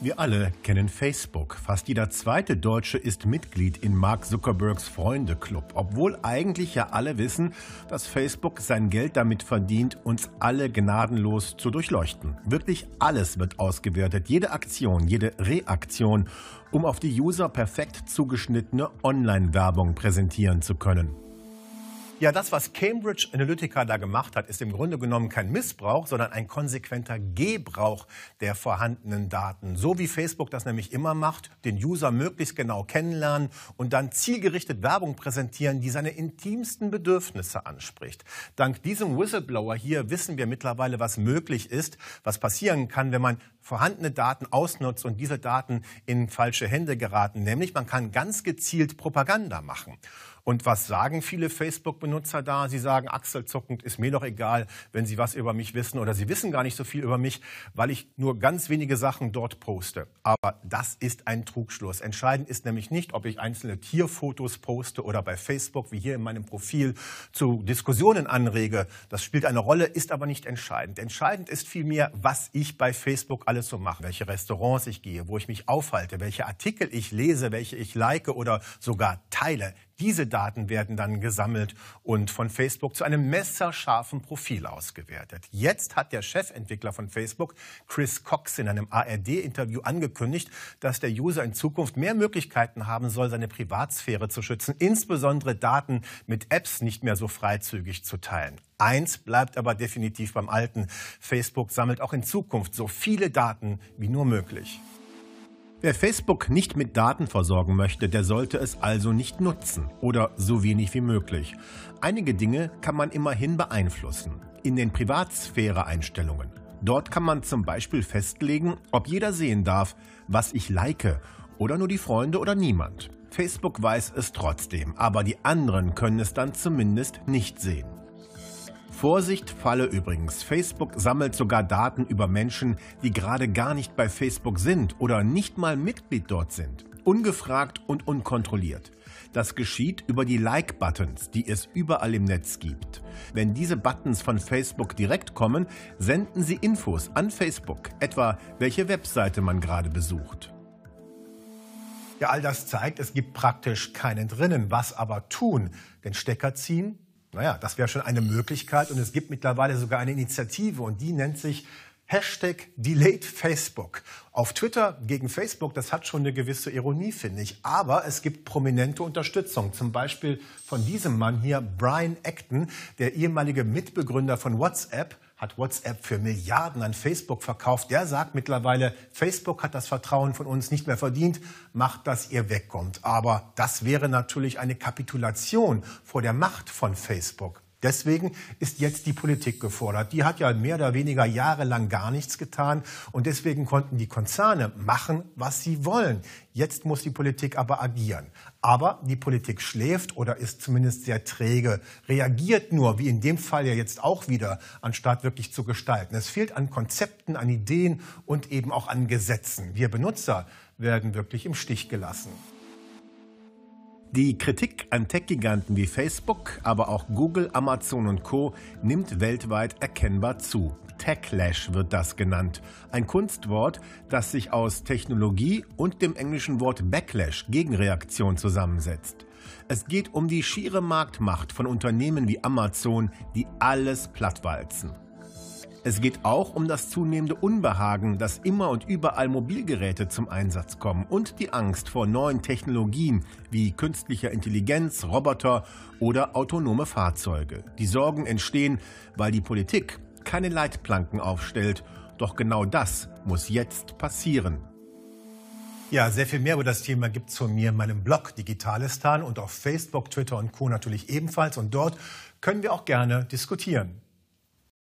Wir alle kennen Facebook. Fast jeder zweite Deutsche ist Mitglied in Mark Zuckerbergs Freunde-Club, obwohl eigentlich ja alle wissen, dass Facebook sein Geld damit verdient, uns alle gnadenlos zu durchleuchten. Wirklich alles wird ausgewertet, jede Aktion, jede Reaktion, um auf die User perfekt zugeschnittene Online-Werbung präsentieren zu können. Ja, das, was Cambridge Analytica da gemacht hat, ist im Grunde genommen kein Missbrauch, sondern ein konsequenter Gebrauch der vorhandenen Daten. So wie Facebook das nämlich immer macht, den User möglichst genau kennenlernen und dann zielgerichtet Werbung präsentieren, die seine intimsten Bedürfnisse anspricht. Dank diesem Whistleblower hier wissen wir mittlerweile, was möglich ist, was passieren kann, wenn man vorhandene Daten ausnutzt und diese Daten in falsche Hände geraten. Nämlich man kann ganz gezielt Propaganda machen. Und was sagen viele Facebook-Benutzer da? Sie sagen, achselzuckend ist mir doch egal, wenn Sie was über mich wissen oder Sie wissen gar nicht so viel über mich, weil ich nur ganz wenige Sachen dort poste. Aber das ist ein Trugschluss. Entscheidend ist nämlich nicht, ob ich einzelne Tierfotos poste oder bei Facebook, wie hier in meinem Profil, zu Diskussionen anrege. Das spielt eine Rolle, ist aber nicht entscheidend. Entscheidend ist vielmehr, was ich bei Facebook alles so mache, welche Restaurants ich gehe, wo ich mich aufhalte, welche Artikel ich lese, welche ich like oder sogar teile. Diese Daten werden dann gesammelt und von Facebook zu einem messerscharfen Profil ausgewertet. Jetzt hat der Chefentwickler von Facebook, Chris Cox, in einem ARD-Interview angekündigt, dass der User in Zukunft mehr Möglichkeiten haben soll, seine Privatsphäre zu schützen, insbesondere Daten mit Apps nicht mehr so freizügig zu teilen. Eins bleibt aber definitiv beim Alten. Facebook sammelt auch in Zukunft so viele Daten wie nur möglich. Wer Facebook nicht mit Daten versorgen möchte, der sollte es also nicht nutzen oder so wenig wie möglich. Einige Dinge kann man immerhin beeinflussen. In den Privatsphäre-Einstellungen. Dort kann man zum Beispiel festlegen, ob jeder sehen darf, was ich like oder nur die Freunde oder niemand. Facebook weiß es trotzdem, aber die anderen können es dann zumindest nicht sehen. Vorsicht, Falle übrigens. Facebook sammelt sogar Daten über Menschen, die gerade gar nicht bei Facebook sind oder nicht mal Mitglied dort sind. Ungefragt und unkontrolliert. Das geschieht über die Like-Buttons, die es überall im Netz gibt. Wenn diese Buttons von Facebook direkt kommen, senden sie Infos an Facebook, etwa welche Webseite man gerade besucht. Ja, all das zeigt, es gibt praktisch keinen drinnen. Was aber tun? Den Stecker ziehen? Naja, das wäre schon eine Möglichkeit und es gibt mittlerweile sogar eine Initiative und die nennt sich Hashtag Delete Facebook. Auf Twitter gegen Facebook, das hat schon eine gewisse Ironie, finde ich. Aber es gibt prominente Unterstützung. Zum Beispiel von diesem Mann hier, Brian Acton, der ehemalige Mitbegründer von WhatsApp hat WhatsApp für Milliarden an Facebook verkauft. Der sagt mittlerweile, Facebook hat das Vertrauen von uns nicht mehr verdient, macht, dass ihr wegkommt. Aber das wäre natürlich eine Kapitulation vor der Macht von Facebook. Deswegen ist jetzt die Politik gefordert. Die hat ja mehr oder weniger jahrelang gar nichts getan und deswegen konnten die Konzerne machen, was sie wollen. Jetzt muss die Politik aber agieren. Aber die Politik schläft oder ist zumindest sehr träge, reagiert nur, wie in dem Fall ja jetzt auch wieder, anstatt wirklich zu gestalten. Es fehlt an Konzepten, an Ideen und eben auch an Gesetzen. Wir Benutzer werden wirklich im Stich gelassen. Die Kritik an Tech-Giganten wie Facebook, aber auch Google, Amazon und Co. nimmt weltweit erkennbar zu. Techlash wird das genannt. Ein Kunstwort, das sich aus Technologie und dem englischen Wort Backlash, Gegenreaktion, zusammensetzt. Es geht um die schiere Marktmacht von Unternehmen wie Amazon, die alles plattwalzen. Es geht auch um das zunehmende Unbehagen, dass immer und überall Mobilgeräte zum Einsatz kommen und die Angst vor neuen Technologien wie künstlicher Intelligenz, Roboter oder autonome Fahrzeuge. Die Sorgen entstehen, weil die Politik keine Leitplanken aufstellt. Doch genau das muss jetzt passieren. Ja, sehr viel mehr über das Thema gibt es von mir in meinem Blog Digitalistan und auf Facebook, Twitter und Co. natürlich ebenfalls. Und dort können wir auch gerne diskutieren.